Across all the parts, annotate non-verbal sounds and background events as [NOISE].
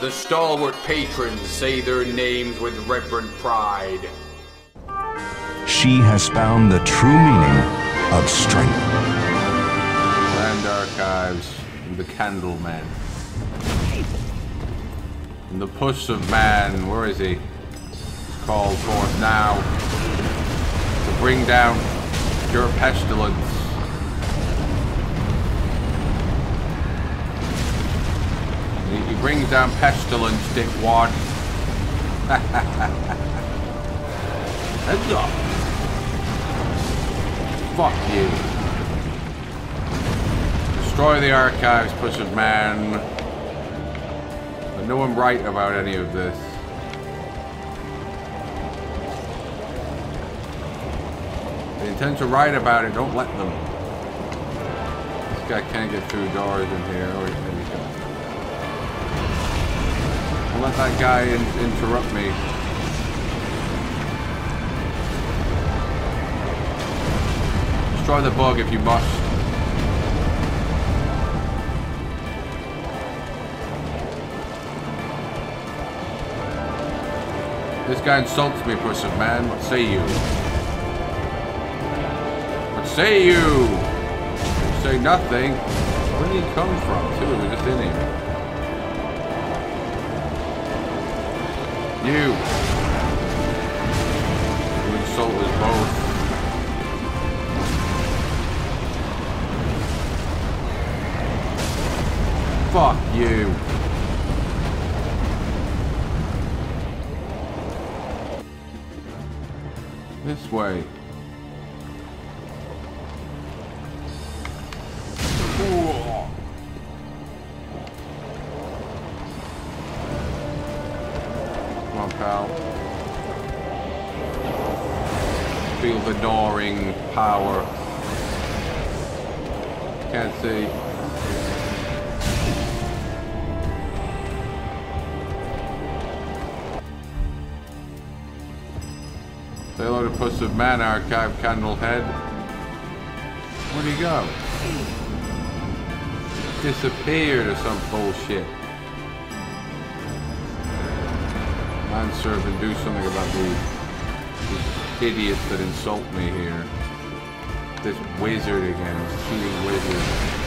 The stalwart patrons say their names with reverent pride. She has found the true meaning of strength. Grand Archives, the Candleman. And the Pus of Man, where is he? He's called forth now to bring down your pestilence. He, brings down pestilence, dickwad. Heads up. Fuck you. Destroy the archives, Pus of Man. But no one right about any of this. They intend to write about it, don't let them. This guy can't get through doors in here. Let that guy in interrupt me. Destroy the bug if you must. This guy insults me, Pus of Man. What say you? What say you? Say nothing. Where did he come from, too? We're just in here. You. You insult us both. Fuck you. This way. Gnawing power. Can't see. Say hello to Pus of Man Archive, Candlehead. Where'd he go? Disappeared or some bullshit. Manservant, do something about these idiots that insult me here. This wizard again, this cheating wizard.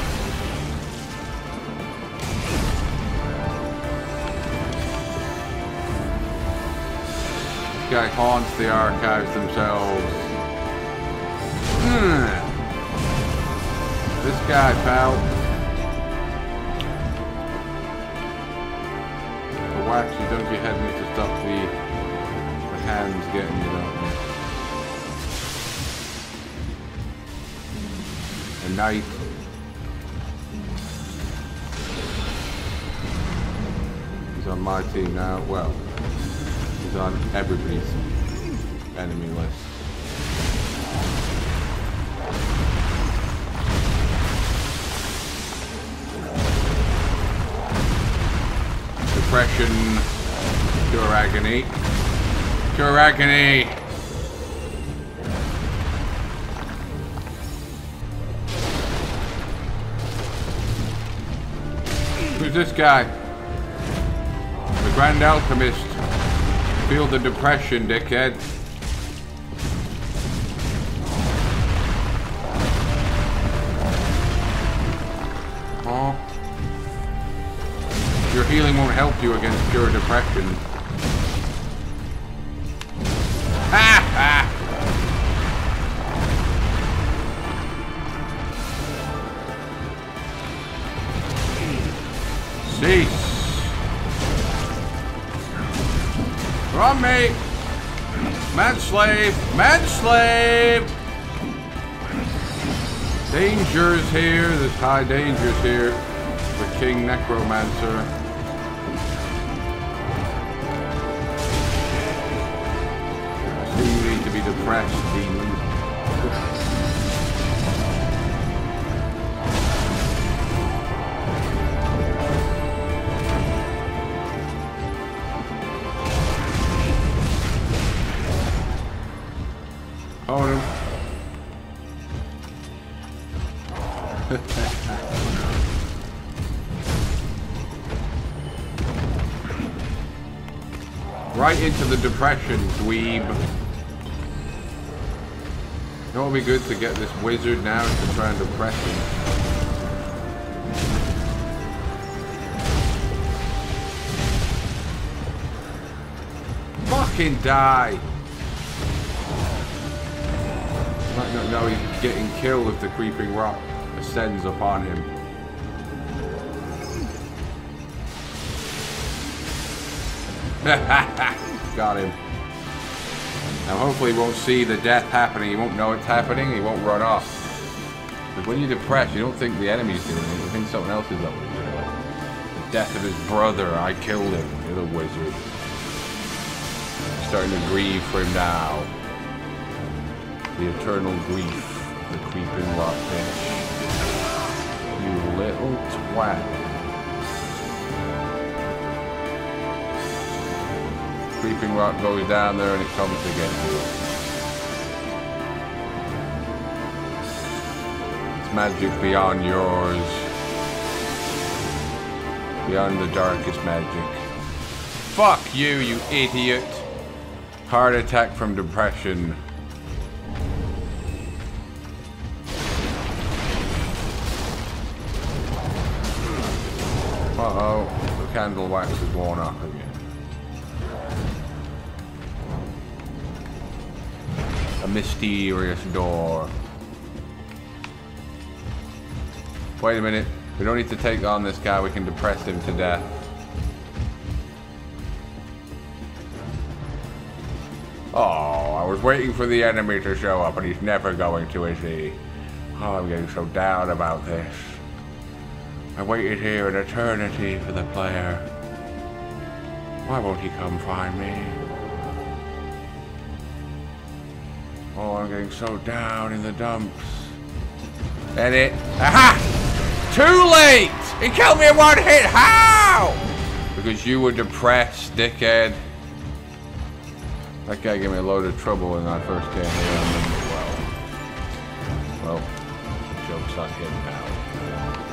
guy haunts the archives themselves. Hmm. This guy, pal. The waxy donkey head needs to stop the, the hands getting you, don't knife. He's on my team now. Well, He's on everybody's enemy list. Depression, pure agony, pure agony. Who's this guy? The Grand Alchemist. Feel the depression, dickhead. Your healing won't help you against pure depression. Manslave! Manslave! Dangers here. There's high dangers here for King Necromancer. I need to be depressed, [LAUGHS] right into the depression, dweeb. It would be good to get this wizard now to try and depress him. fucking die! Might not know he's getting killed with the creeping rock ascends upon him. [LAUGHS] Got him. Now hopefully he won't see the death happening. He won't know it's happening. He won't run off. But when you're depressed, you don't think the enemy's doing it. You think something else is up. The death of his brother. I killed him. You're the wizard. Starting to grieve for him now. The eternal grief the creeping rock bitch. Little twat. Creeping rock goes down there and it comes again. It's magic beyond yours. Beyond the darkest magic. Fuck you, you idiot. Heart attack from depression. Candle wax is worn off again. A mysterious door. Wait a minute. We don't need to take on this guy. We can depress him to death. Oh, I was waiting for the enemy to show up, and he's never going to, is he? Oh, I'm getting so down about this. I waited here an eternity for the player. Why won't he come find me? Oh, I'm getting so down in the dumps. Edit. Aha! Too late! He killed me in one hit! How? Because you were depressed, dickhead. That guy gave me a load of trouble when I first came here. Well, well, joke's on him now.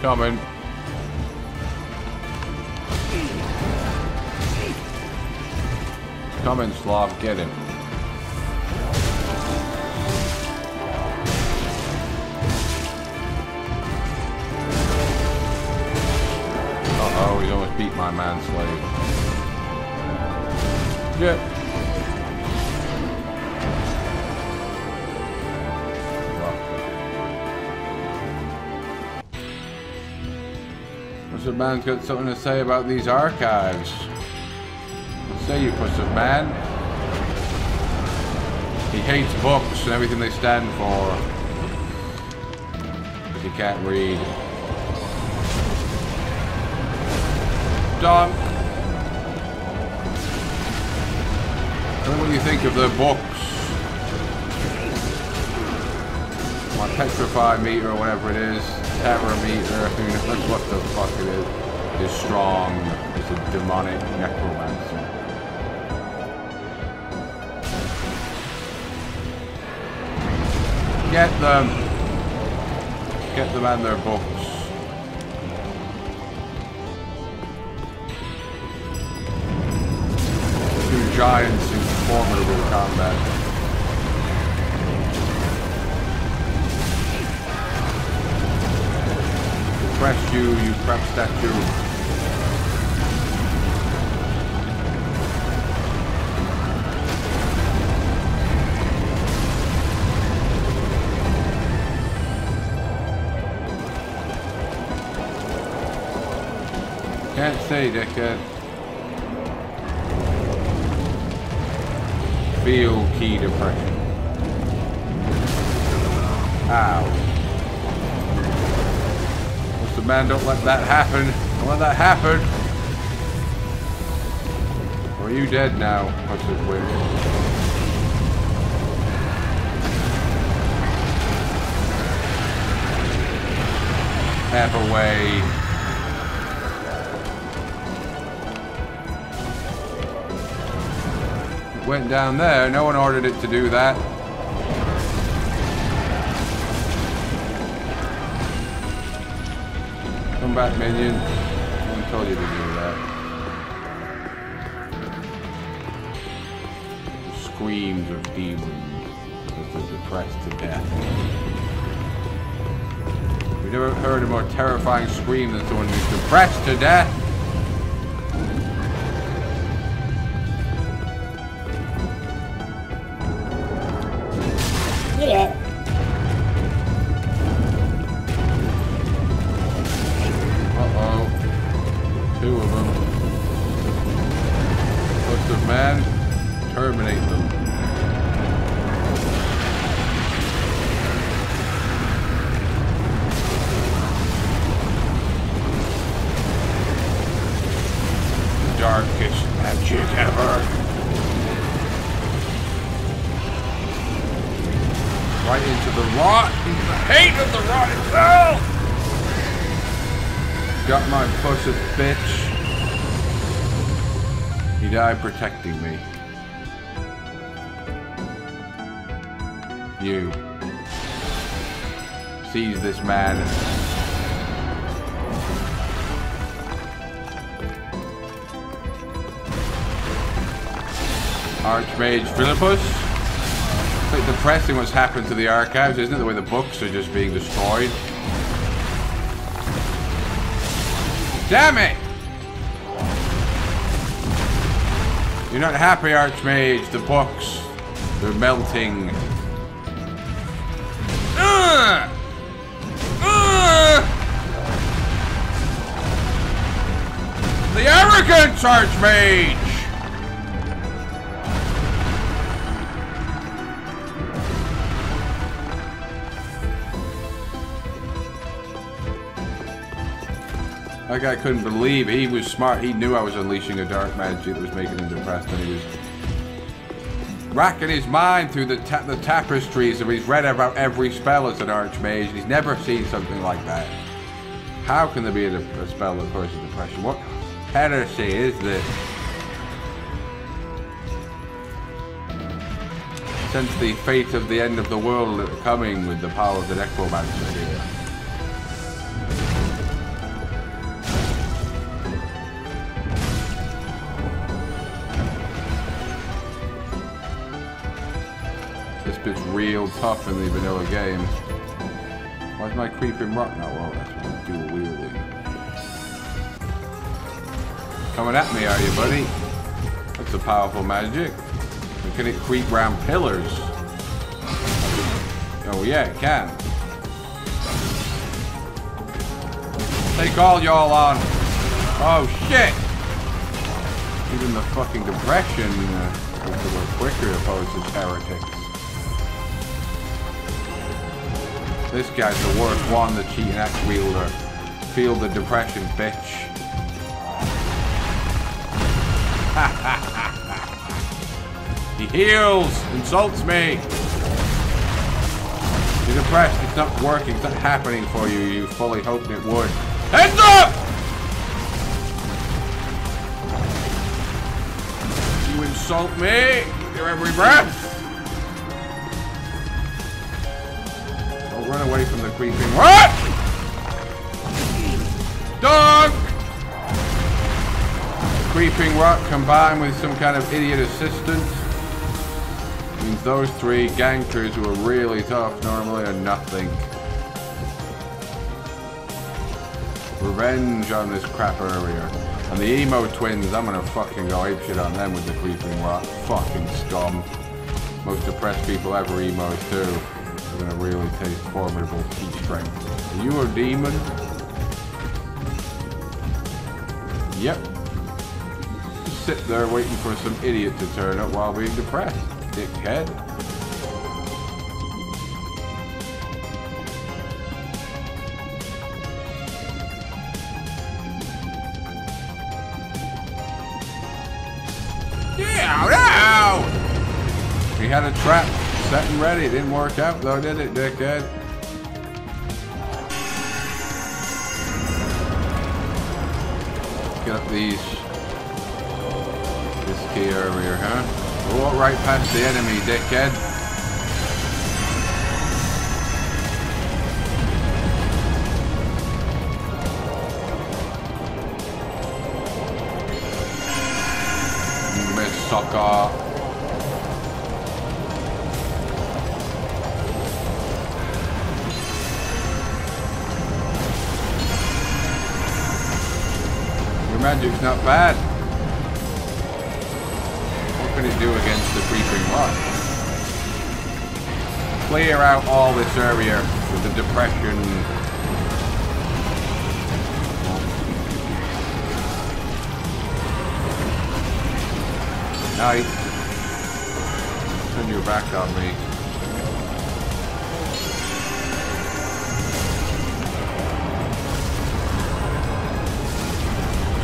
Coming. Coming, Slav. Get him. Uh-oh, he almost beat my manslave. Yeah. The man's got something to say about these archives? Say you pus of man. He hates books and everything they stand for. Because he can't read. Done. Tell me what you think of the books. My petrify meter or whatever it is. Meter. Who knows what the fuck it is. Is strong. It's a demonic necromancer. Get them. Get them and their books. Two giants in formidable combat. You, you prep statue. Can't say, dickhead. Feel key depression. Ow. Mr. Man, don't let that happen. Don't let that happen. Are you dead now? Half away. went down there. No one ordered it to do that. Back, minion. No one told you to do that. The screams of demons as they're depressed to death. We've never heard a more terrifying scream than someone who's depressed to death. Two of them. What's the man? Terminate them. Darkest magic ever. Right into the rot, into the hate of the rot itself! Got my pussy, bitch. He died protecting me. You. Seize this man. Archmage Philippus. It's depressing what's happened to the archives, isn't it? The way the books are just being destroyed. Damn it! You're not happy, Archmage. The books, they're melting. Ugh! Ugh! The arrogance, Archmage! That guy couldn't believe he was smart. He knew I was unleashing a dark magic that was making him depressed, and he was racking his mind through the ta the tapestries of he's read about every spell as an archmage. He's never seen something like that. How can there be a, a spell that causes depression? What heresy is this? Since the fate of the end of the world coming with the power of the necromancer here. Real tough in the vanilla game. Why's my creeping rock not well? That's dual wielding. Coming at me, are you, buddy? That's a powerful magic. Can it creep round pillars? Oh yeah, it can. Take all y'all on. Oh shit! Even the fucking depression uh, is a little quicker opposed to heretics. This guy's the worst one, the cheating axe wielder. Feel the depression, bitch. [LAUGHS] he heals, insults me. You're depressed, it's not working, it's not happening for you. You fully hoped it would. Heads up! You insult me, your every breath. Run away from the creeping. What? Dog! Creeping rock combined with some kind of idiot assistant means those three gankers who are really tough normally are nothing. Revenge on this crap earlier. And the emo twins, I'm gonna fucking go apeshit on them with the creeping rock. Fucking scum. Most depressed people ever emos too. Gonna really taste formidable key strength. Are you a demon? Yep. Just sit there waiting for some idiot to turn up while being depressed. Dickhead. Yeah, now! We had a trap set and ready. Didn't work out though, did it, dickhead? Get up these. This key over here, huh? We walk right past the enemy, dickhead. Suck off. Magic's not bad. What can it do against the creeping rock? Clear out all this area with the depression. Nice. Turn your back on me.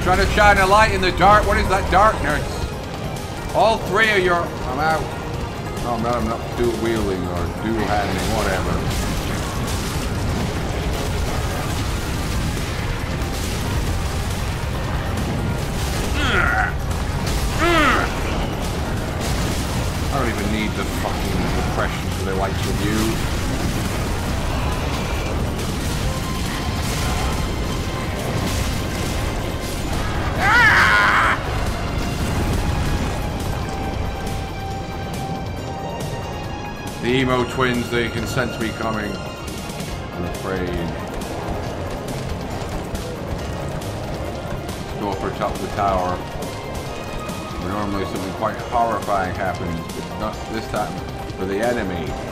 Trying to shine a light in the dark. What is that darkness? All three of your... I'm out. Oh, no, I'm not dual wielding or dual handing, whatever. I don't even need the fucking depression for the likes of you. Emo twins, they can sense me coming. I'm afraid. Go up or top of the tower. Normally something quite horrifying happens, but not this time for the enemy.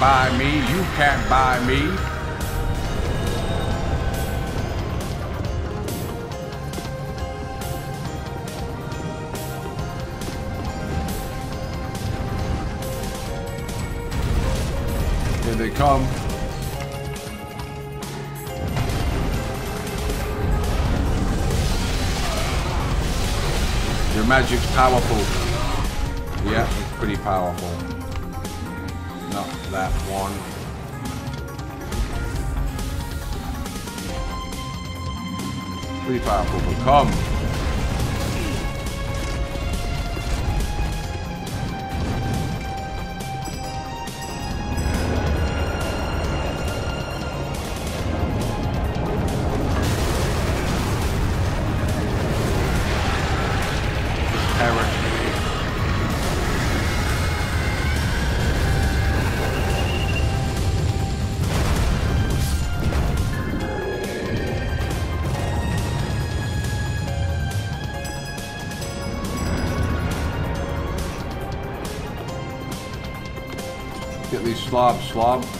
Buy me. You can't buy me. Here they come. Your magic's powerful. Yeah, it's pretty powerful. That one. Pretty powerful, but come. Slobs, slob. These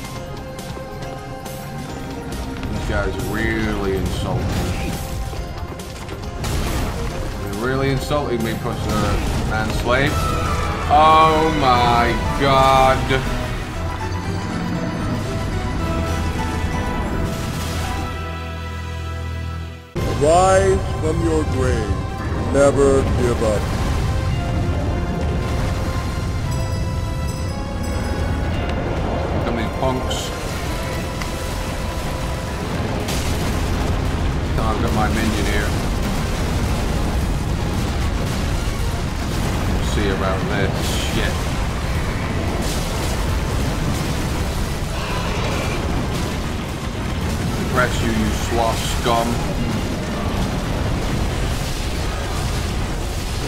guys really insulting me. They're really insulting me, push uh, man slave. Oh my god. Rise from your grave. Never give up. Oh, I've got my minion here. See about this shit. Press you, you sloth scum.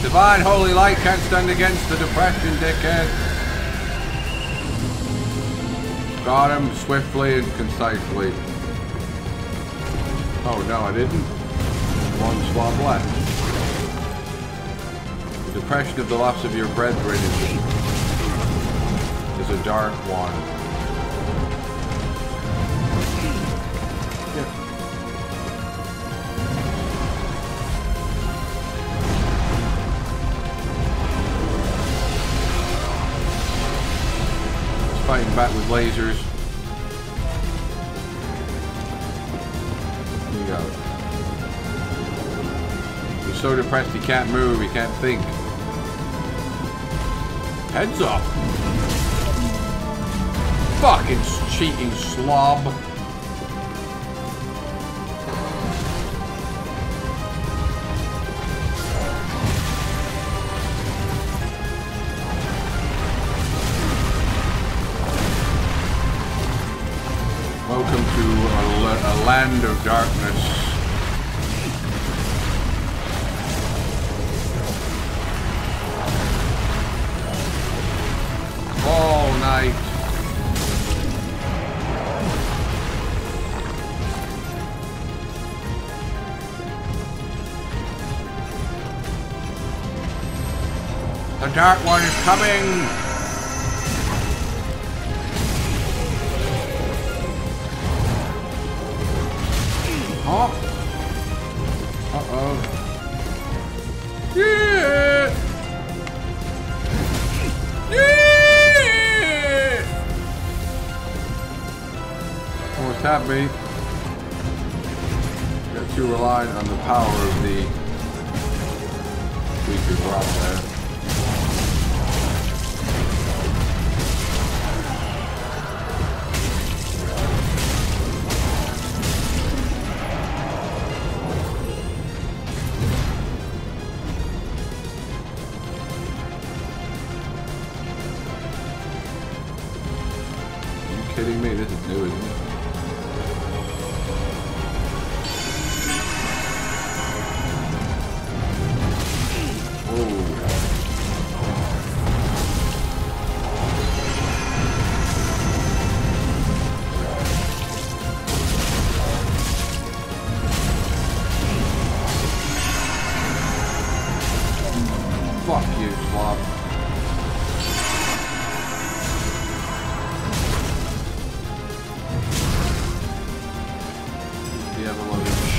Divine holy light can't stand against the depression, dickhead. Got him swiftly and concisely. Oh no, I didn't. One swab left. The depression of the loss of your brethren is a dark one. Lasers. You go. He's so depressed he can't move, he can't think. Heads up. Fucking cheating slob. Dark one is coming!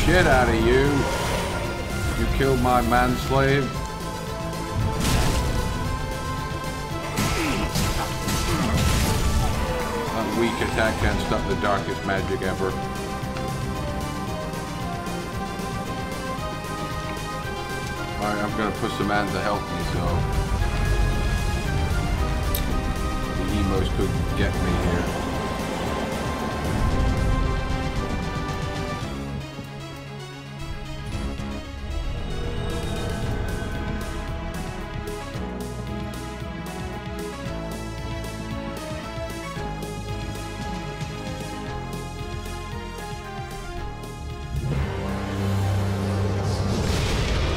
Shit out of you. You killed my manslave. That weak attack can't stop the darkest magic ever. Alright, I'm gonna push the man to help me, so the emos could get me here.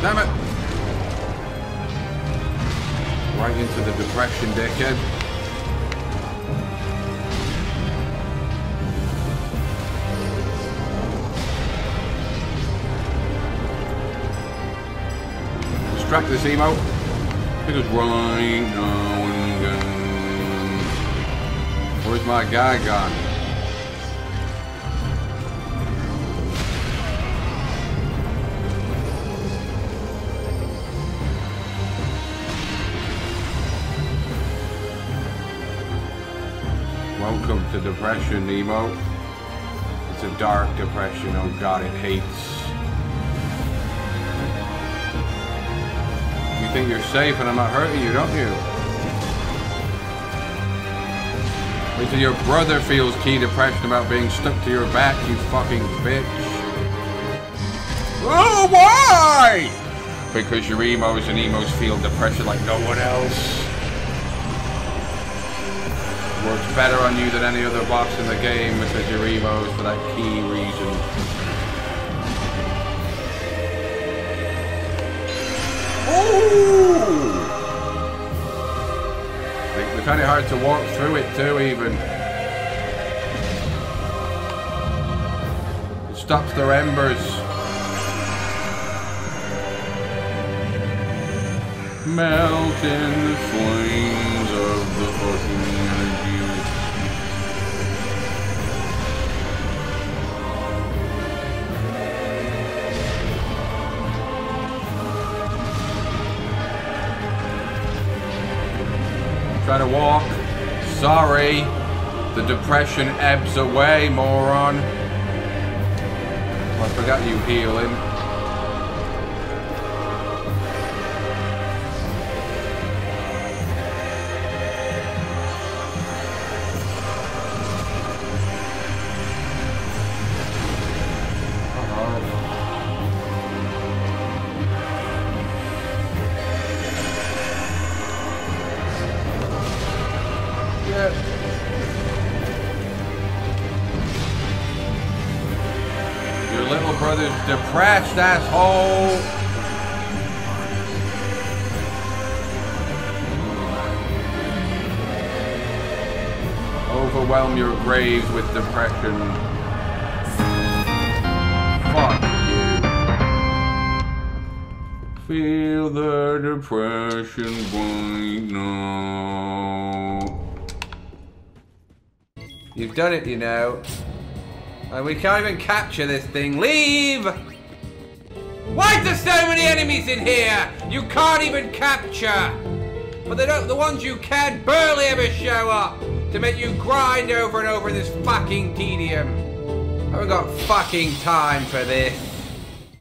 Damn it! Right into the depression, dickhead. Distract this emo. Right. Where's my guy gone? Welcome to depression, Nemo. It's a dark depression. Oh god, it hates. You think you're safe and I'm not hurting you, don't you? Wait till your brother feels key depression about being stuck to your back, you fucking bitch. Oh, why? Because your emos and emos feel depression like no one else. Works better on you than any other box in the game your emos for that key reason. Ooh! They, they find it hard to walk through it too, even. It stops their embers. Melt in the flames of the fucking walk. Sorry. The depression ebbs away, moron. I forgot you healing. Little brother's depressed asshole. Overwhelm your graves with depression. Fuck you. Feel the depression right now. You've done it, you know. And we can't even capture this thing. Leave! Why are there so many enemies in here? You can't even capture! But they don't, the ones you can barely ever show up to make you grind over and over in this fucking tedium. I haven't got fucking time for this.